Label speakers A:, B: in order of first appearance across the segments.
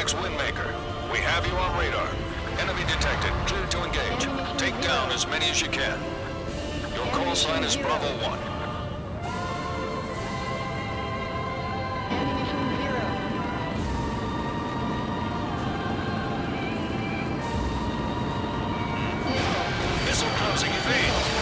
A: Halifax Windmaker. We have you on radar. Enemy detected. Clear to engage. Take down as many as you can. Your call sign is Bravo 1. Missile closing evade.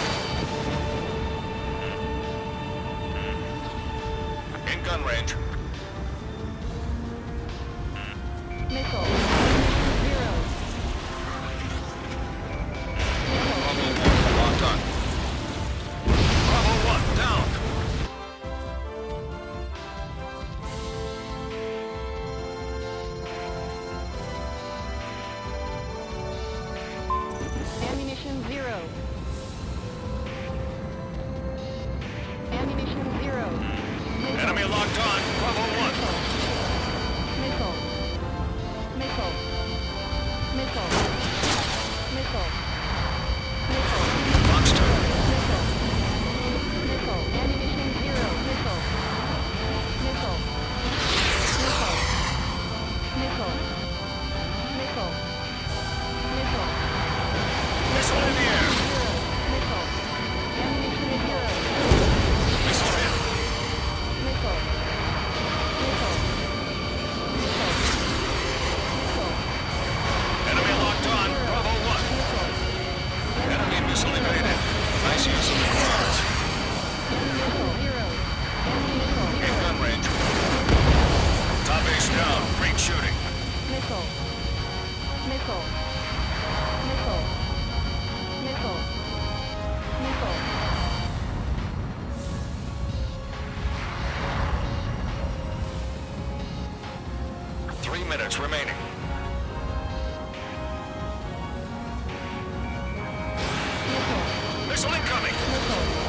A: minutes remaining.
B: Missile
A: incoming!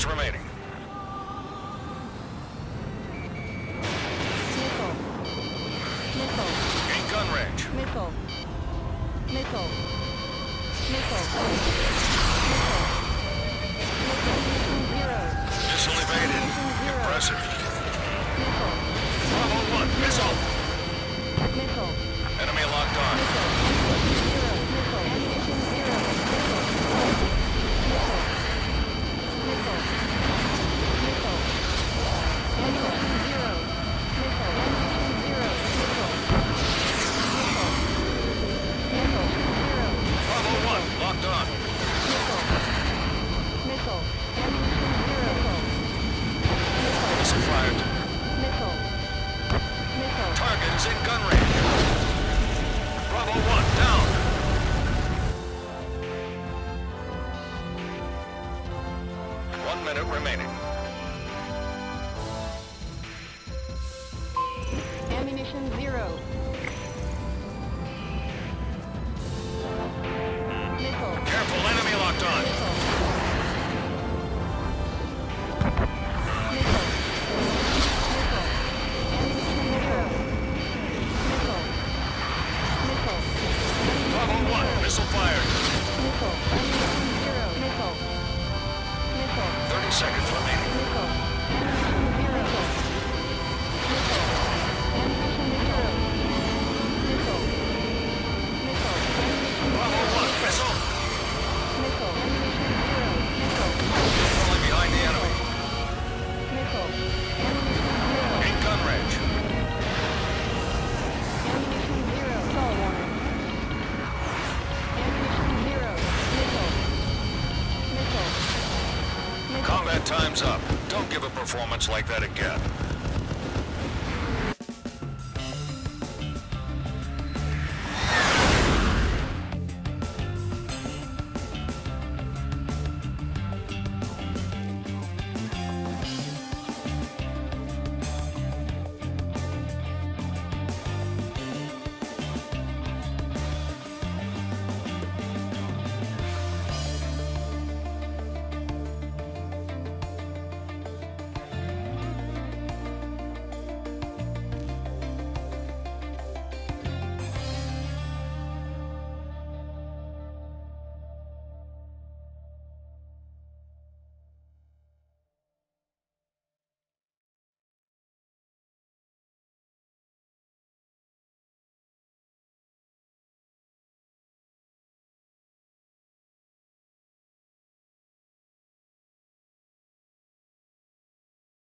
A: minutes remaining.
B: Missile. Missile.
A: In gun range.
B: Missile. Missile. Missile. Missile. Missile.
A: Missile evaded. Impressive.
B: Missile. Ammunition zero.
A: Performance like that again.